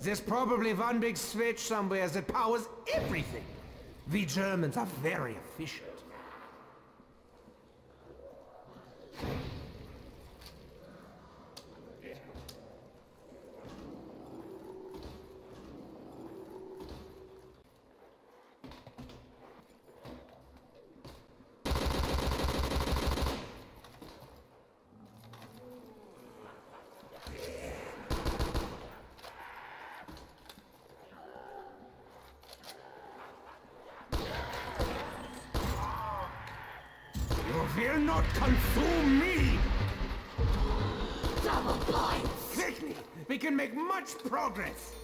There's probably one big switch somewhere that powers everything. We Germans are very efficient. Will not consume me! Double points! Quickly! We can make much progress!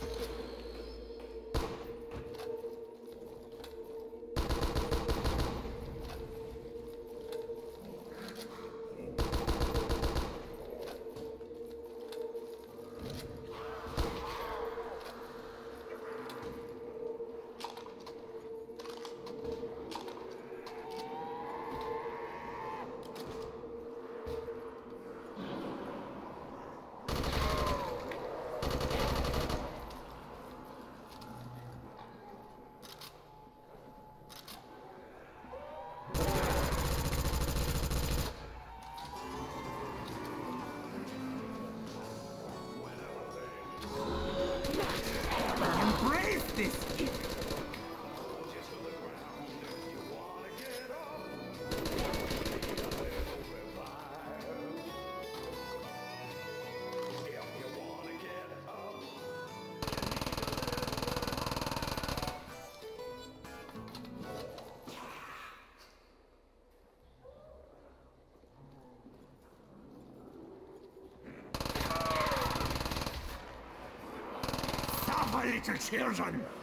Little children!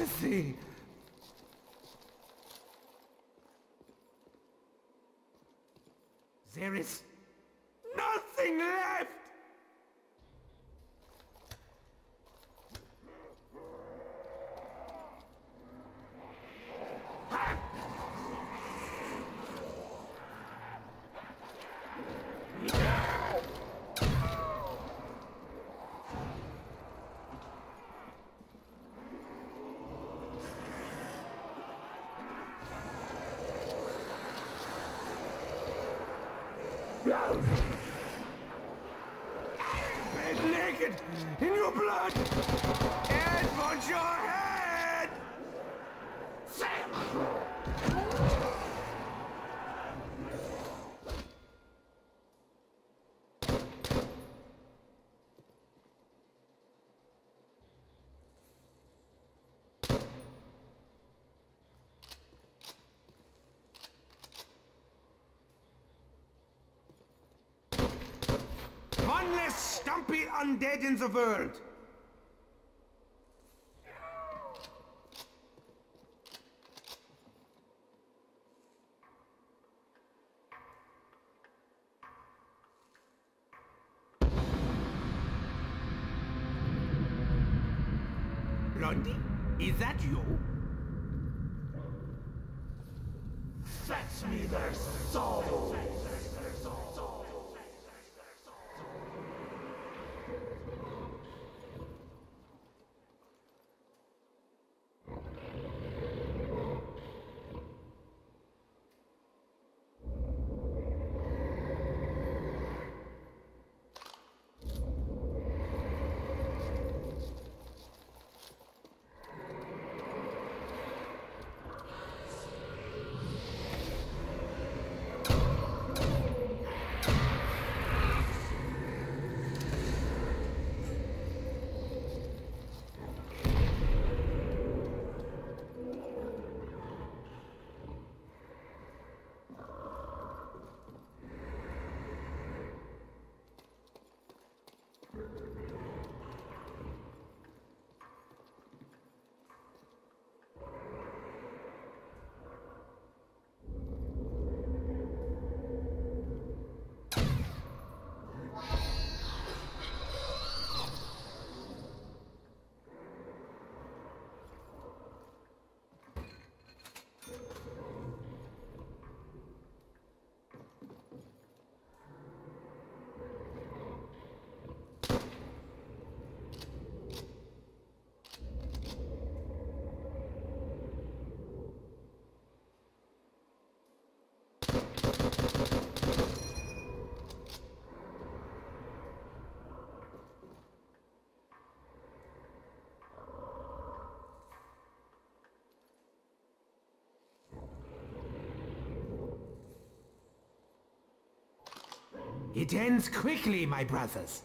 Ecstasy! There is naked in your blood. And want your head! One less stumpy undead in the world! Blondie, is that you? Fetch me their souls! It ends quickly, my brothers.